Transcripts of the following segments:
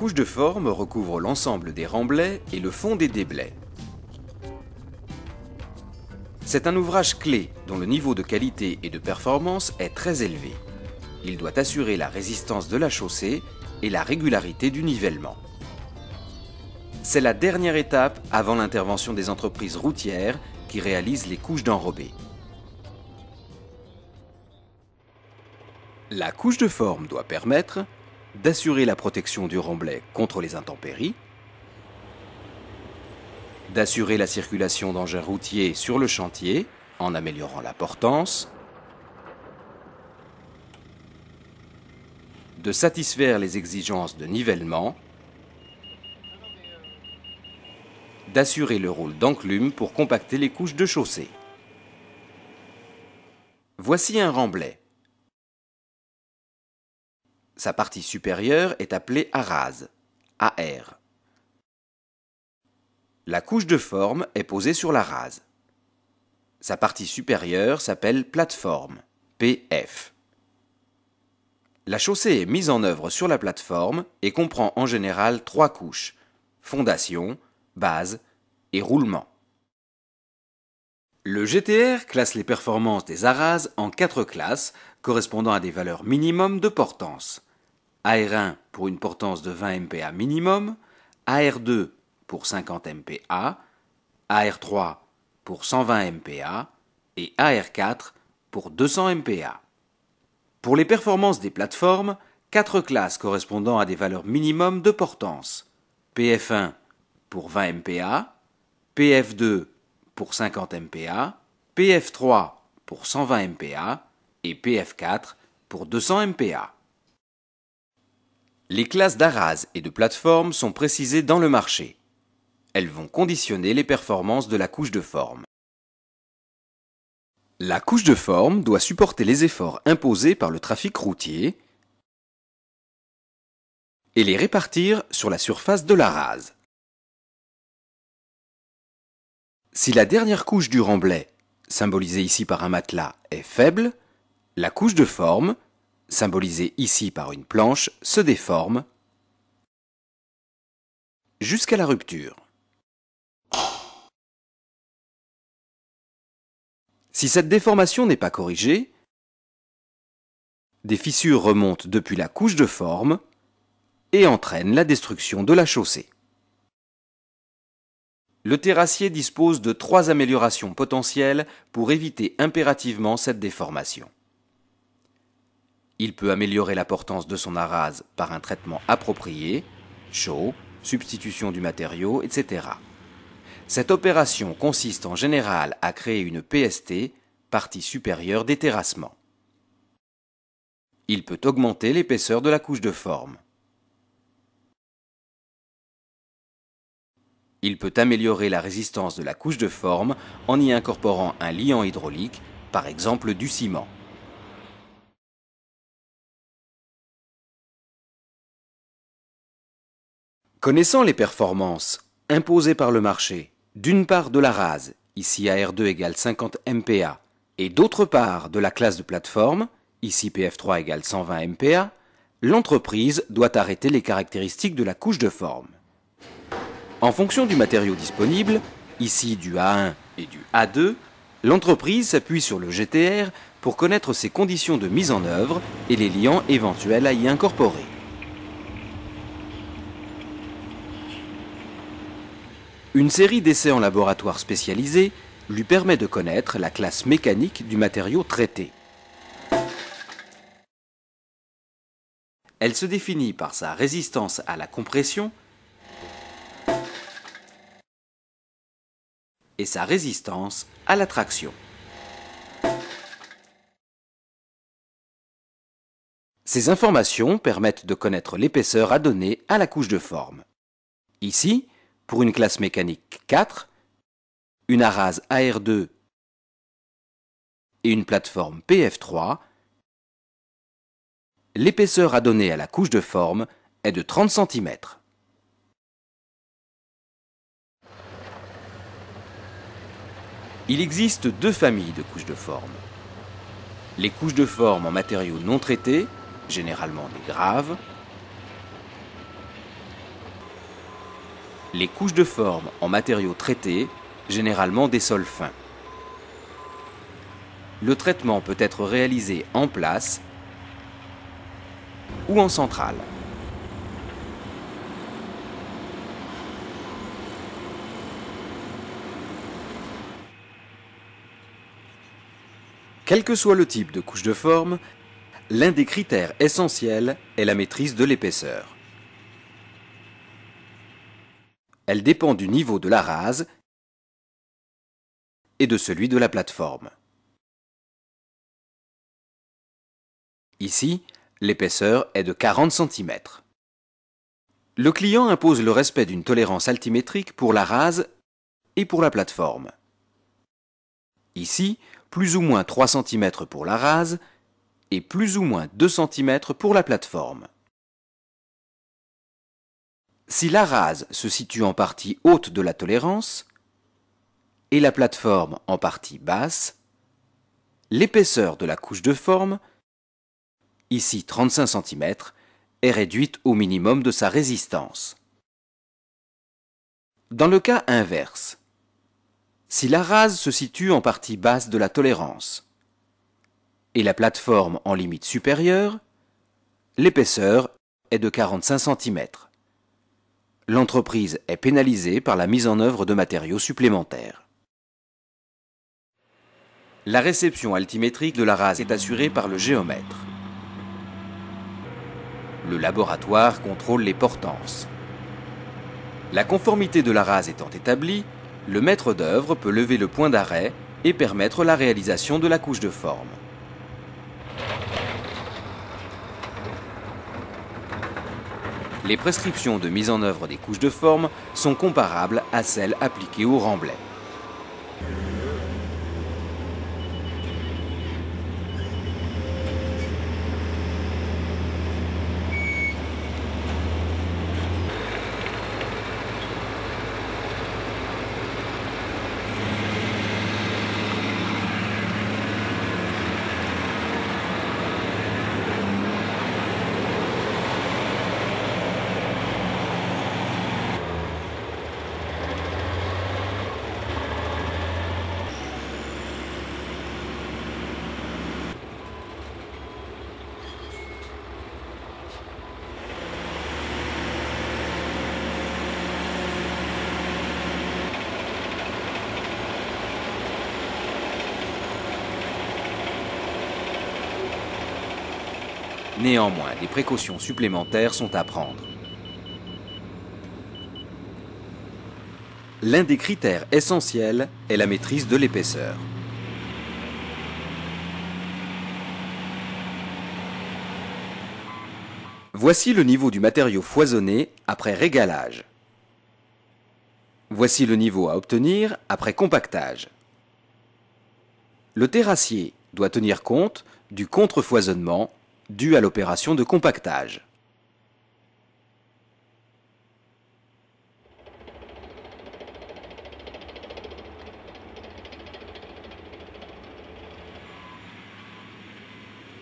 couche de forme recouvre l'ensemble des remblais et le fond des déblais. C'est un ouvrage clé dont le niveau de qualité et de performance est très élevé. Il doit assurer la résistance de la chaussée et la régularité du nivellement. C'est la dernière étape avant l'intervention des entreprises routières qui réalisent les couches d'enrobés. La couche de forme doit permettre d'assurer la protection du remblai contre les intempéries, d'assurer la circulation d'engins routiers sur le chantier en améliorant la portance, de satisfaire les exigences de nivellement, d'assurer le rôle d'enclume pour compacter les couches de chaussée. Voici un remblai. Sa partie supérieure est appelée arase, AR. La couche de forme est posée sur la rase. Sa partie supérieure s'appelle plateforme, PF. La chaussée est mise en œuvre sur la plateforme et comprend en général trois couches fondation, base et roulement. Le GTR classe les performances des arases en quatre classes correspondant à des valeurs minimum de portance. AR1 pour une portance de 20 MPa minimum, AR2 pour 50 MPa, AR3 pour 120 MPa et AR4 pour 200 MPa. Pour les performances des plateformes, quatre classes correspondant à des valeurs minimum de portance. PF1 pour 20 MPa, PF2 pour 50 MPa, PF3 pour 120 MPa et PF4 pour 200 MPa. Les classes d'Aras et de plateforme sont précisées dans le marché. Elles vont conditionner les performances de la couche de forme. La couche de forme doit supporter les efforts imposés par le trafic routier et les répartir sur la surface de la rase. Si la dernière couche du remblai, symbolisée ici par un matelas, est faible, la couche de forme, symbolisée ici par une planche, se déforme jusqu'à la rupture. Si cette déformation n'est pas corrigée, des fissures remontent depuis la couche de forme et entraînent la destruction de la chaussée. Le terrassier dispose de trois améliorations potentielles pour éviter impérativement cette déformation. Il peut améliorer la portance de son arase par un traitement approprié, chaud, substitution du matériau, etc. Cette opération consiste en général à créer une PST, partie supérieure des terrassements. Il peut augmenter l'épaisseur de la couche de forme. Il peut améliorer la résistance de la couche de forme en y incorporant un liant hydraulique, par exemple du ciment. Connaissant les performances imposées par le marché, d'une part de la rase, ici AR2 égale 50 MPa, et d'autre part de la classe de plateforme, ici PF3 égale 120 MPa, l'entreprise doit arrêter les caractéristiques de la couche de forme. En fonction du matériau disponible, ici du A1 et du A2, l'entreprise s'appuie sur le GTR pour connaître ses conditions de mise en œuvre et les liants éventuels à y incorporer. Une série d'essais en laboratoire spécialisé lui permet de connaître la classe mécanique du matériau traité. Elle se définit par sa résistance à la compression et sa résistance à la traction. Ces informations permettent de connaître l'épaisseur à donner à la couche de forme. Ici, pour une classe mécanique 4, une arase AR2 et une plateforme PF3, l'épaisseur à donner à la couche de forme est de 30 cm. Il existe deux familles de couches de forme. Les couches de forme en matériaux non traités, généralement des graves, les couches de forme en matériaux traités, généralement des sols fins. Le traitement peut être réalisé en place ou en centrale. Quel que soit le type de couche de forme, l'un des critères essentiels est la maîtrise de l'épaisseur. Elle dépend du niveau de la rase et de celui de la plateforme. Ici, l'épaisseur est de 40 cm. Le client impose le respect d'une tolérance altimétrique pour la rase et pour la plateforme. Ici, plus ou moins 3 cm pour la rase et plus ou moins 2 cm pour la plateforme. Si la rase se situe en partie haute de la tolérance et la plateforme en partie basse, l'épaisseur de la couche de forme, ici 35 cm, est réduite au minimum de sa résistance. Dans le cas inverse, si la rase se situe en partie basse de la tolérance et la plateforme en limite supérieure, l'épaisseur est de 45 cm l'entreprise est pénalisée par la mise en œuvre de matériaux supplémentaires. La réception altimétrique de la rase est assurée par le géomètre. Le laboratoire contrôle les portances. La conformité de la rase étant établie, le maître d'œuvre peut lever le point d'arrêt et permettre la réalisation de la couche de forme. Les prescriptions de mise en œuvre des couches de forme sont comparables à celles appliquées au remblai. Néanmoins, des précautions supplémentaires sont à prendre. L'un des critères essentiels est la maîtrise de l'épaisseur. Voici le niveau du matériau foisonné après régalage. Voici le niveau à obtenir après compactage. Le terrassier doit tenir compte du contrefoisonnement dû à l'opération de compactage.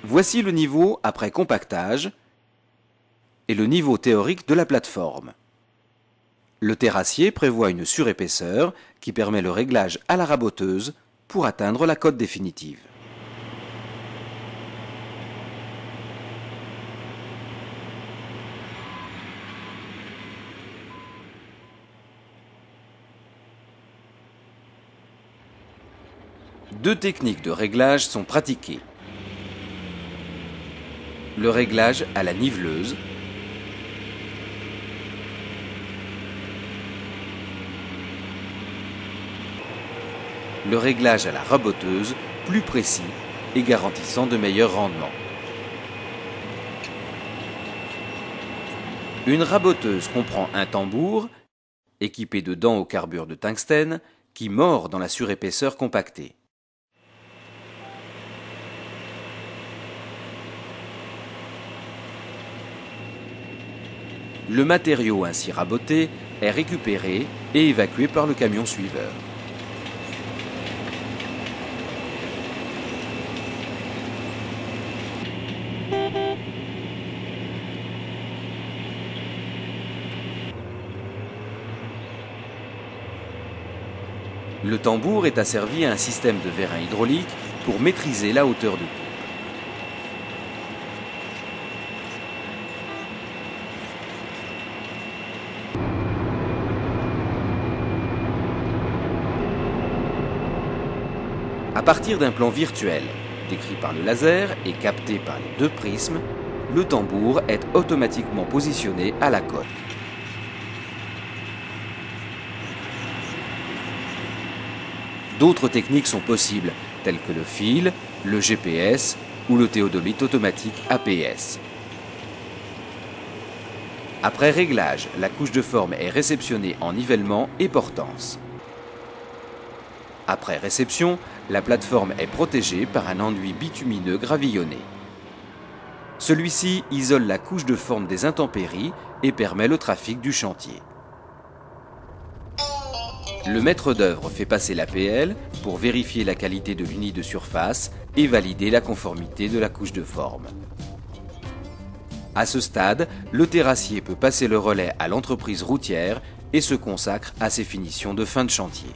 Voici le niveau après compactage et le niveau théorique de la plateforme. Le terrassier prévoit une surépaisseur qui permet le réglage à la raboteuse pour atteindre la cote définitive. Deux techniques de réglage sont pratiquées. Le réglage à la niveleuse, le réglage à la raboteuse, plus précis et garantissant de meilleurs rendements. Une raboteuse comprend un tambour, équipé de dents au carbure de tungstène, qui mord dans la surépaisseur compactée. Le matériau ainsi raboté est récupéré et évacué par le camion suiveur. Le tambour est asservi à un système de vérin hydraulique pour maîtriser la hauteur de. À partir d'un plan virtuel, décrit par le laser et capté par les deux prismes, le tambour est automatiquement positionné à la cote. D'autres techniques sont possibles, telles que le fil, le GPS ou le théodolite automatique APS. Après réglage, la couche de forme est réceptionnée en nivellement et portance. Après réception, la plateforme est protégée par un enduit bitumineux gravillonné. Celui-ci isole la couche de forme des intempéries et permet le trafic du chantier. Le maître d'œuvre fait passer l'APL pour vérifier la qualité de l'unité de surface et valider la conformité de la couche de forme. À ce stade, le terrassier peut passer le relais à l'entreprise routière et se consacre à ses finitions de fin de chantier.